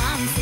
mom